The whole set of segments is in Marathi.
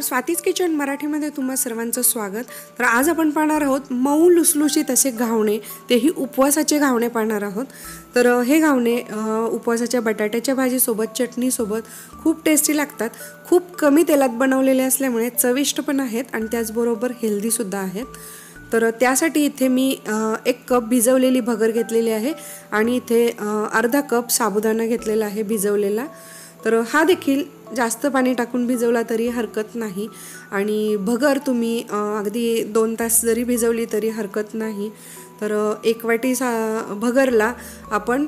स्वातीज किचन मराठीमध्ये तुम्हा सर्वांचं स्वागत. तर आज आपण पाहणार आहोत मऊ लुसलुशीत असे घावणे. तेही उपवासाचे घावणे पाहणार आहोत. तर हे घावणे उपवासाच्या बटाट्याच्या भाजीसोबत चटणीसोबत खूप टेस्टी लागतात. खूप कमी तेलात बनवलेले असल्यामुळे चविष्ट पण आहेत आणि त्याचबरोबर हेल्दीसुद्धा आहेत. तर त्यासाठी इथे मी एक कप भिजवलेली भगर घेतलेली आहे आणि इथे अर्धा कप साबुदाणा घेतलेला आहे भिजवलेला. तर हा देखील जास्त पाणी टाकून भिजवला तरी हरकत नाही. आणि भगर तुम्ही अगदी दोन तास जरी भिजवली तरी हरकत नाही. तर एक वाटी सा भगरला आपण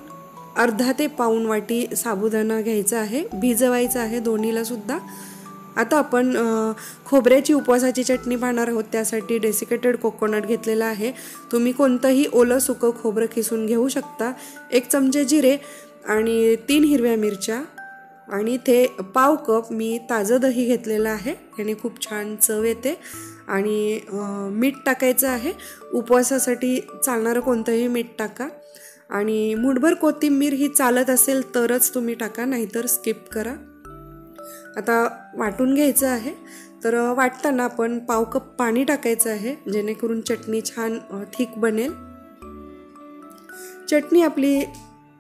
अर्धा ते पाऊण वाटी साबुदाणा घ्यायचा आहे. भिजवायचा आहे दोन्हीला सुद्धा. आता आपण खोबऱ्याची उपवासाची चटणी पाहणार आहोत. त्यासाठी डेसिकेटेड कोकोनट घेतलेला आहे. तुम्ही कोणतंही ओलं सुकं खोबरं किसून घेऊ शकता. एक चमचे जिरे आणि तीन हिरव्या मिरच्या. आणि इथे पाव कप मी ताजं दही घेतलेलं आहे. याने खूप छान चव येते. आणि मीठ टाकायचं आहे. उपवासासाठी चालणारं कोणतंही मीठ टाका. आणि मुठभर कोथिंबीर ही चालत असेल तरच तुम्ही टाका नाहीतर स्किप करा. आता वाटून घ्यायचं आहे. तर वाटताना आपण पाव कप पाणी टाकायचं आहे जेणेकरून चटणी छान थिक ठीक बनेल. चटणी आपली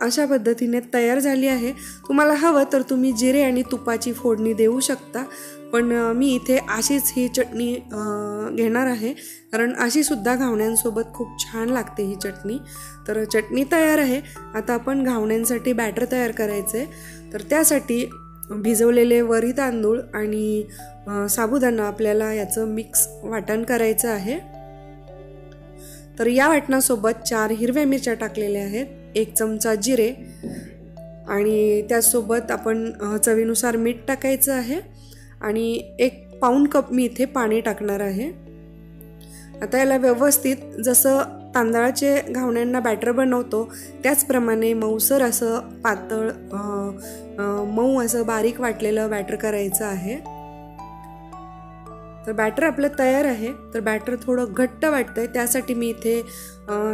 अशा पद्धतीने तयार झाली आहे. तुम्हाला हवं तर तुम्ही जिरे आणि तुपाची फोडणी देऊ शकता. पण मी इथे अशीच ही चटणी घेणार आहे. कारण अशीसुद्धा घावण्यांसोबत खूप छान लागते ही चटणी. तर चटणी तयार आहे. आता आपण घावण्यांसाठी बॅटर तयार करायचं. आहे तर त्यासाठी भिजवलेले वरी तांदूळ आणि साबुदाणा आपल्याला याचं मिक्स वाटण करायचं आहे. तर या वाटणासोबत चार हिरव्या मिरच्या टाकलेल्या आहेत. एक चमचा जिरे आणि त्याचसोबत आपण चवीनुसार मीठ टाकायचं आहे आणि एक पाऊण कप मी इथे पाणी टाकणार आहे. आता याला व्यवस्थित जसं तांदळाचे घावण्यांना बॅटर बनवतो त्याचप्रमाणे मऊसर असं पातळ मऊ असं बारीक वाटलेलं बॅटर करायचं आहे. तर बॅटर आपलं तयार आहे. तर बॅटर थोडं घट्ट वाटतं आहे त्यासाठी मी इथे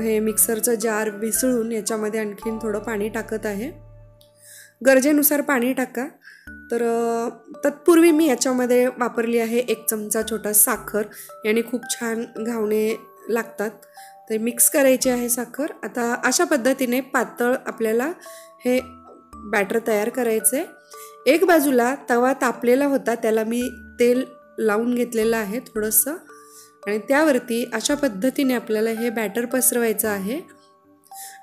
हे मिक्सरचं जार विसळून याच्यामध्ये आणखीन थोडं पाणी टाकत आहे. गरजेनुसार पाणी टाका. तर तत्पूर्वी मी याच्यामध्ये वापरली आहे एक चमचा छोटा साखर. याने खूप छान घावणे लागतात. ते मिक्स करायचे आहे साखर. आता अशा पद्धतीने पातळ आपल्याला हे बॅटर तयार करायचं. आहे एक बाजूला तवा तापलेला होता. त्याला मी तेल लावून घेतलेलं आहे थोडंसं. आणि त्यावरती अशा पद्धतीने आपल्याला हे बॅटर पसरवायचं आहे.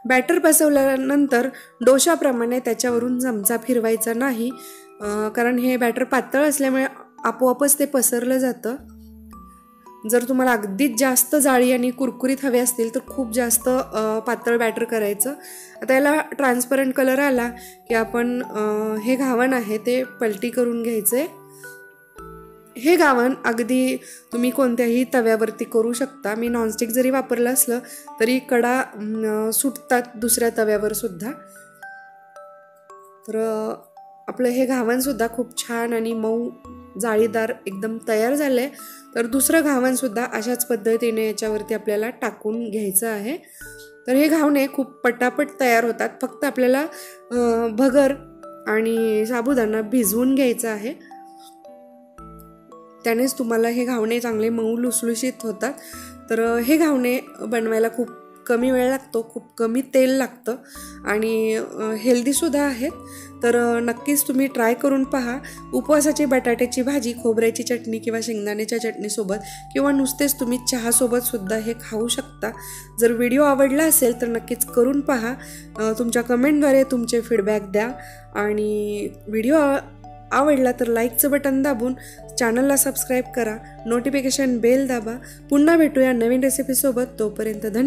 बॅटर पसरवल्यानंतर डोशाप्रमाणे त्याच्यावरून चमचा फिरवायचा नाही. कारण हे बॅटर पातळ असल्यामुळे आपोआपच ते पसरलं जातं. जर तुम्हाला अगदीच जास्त जाळी आणि कुरकुरीत हवे असतील तर खूप जास्त पातळ बॅटर करायचं. आता याला ट्रान्सपरंट कलर आला की आपण हे घावण आहे ते पलटी करून घ्यायचे. हे गावण अगदी तुम्ही कोणत्याही तव्यावरती करू शकता. मी नॉनस्टिक जरी वापरलं असलं तरी कडा सुटतात दुसऱ्या तव्यावर सुद्धा. तर आपलं हे घावणसुद्धा खूप छान आणि मऊ जाळीदार एकदम तयार झालं आहे तर दुसरं घावणसुद्धा अशाच पद्धतीने याच्यावरती आपल्याला टाकून घ्यायचं आहे. तर हे घावणे खूप पटापट तयार होतात. फक्त आपल्याला भगर आणि साबुदाणा भिजवून घ्यायचं आहे. त्यानेच तुम्हाला हे घावणे चांगले मऊ लुसलुशीत होतात. तर हे घावणे बनवायला खूप कमी वेळ लागतो खूप कमी तेल लागतं आणि हेल्दीसुद्धा आहेत. तर नक्कीच तुम्ही ट्राय करून पहा. उपवासाची बटाट्याची भाजी खोबऱ्याची चटणी किंवा शेंगदाण्याच्या चटणीसोबत किंवा नुसतेच तुम्ही चहासोबतसुद्धा हे खाऊ शकता. जर व्हिडिओ आवडला असेल तर नक्कीच करून पहा. तुमच्या कमेंटद्वारे तुमचे फीडबॅक द्या आणि व्हिडिओ आवडला तर लाईकचं बटन दाबून चॅनलला सबस्क्राईब करा. नोटिफिकेशन बेल दाबा. पुन्हा भेटूया नवीन रेसिपीसोबत तोपर्यंत धन्यवाद.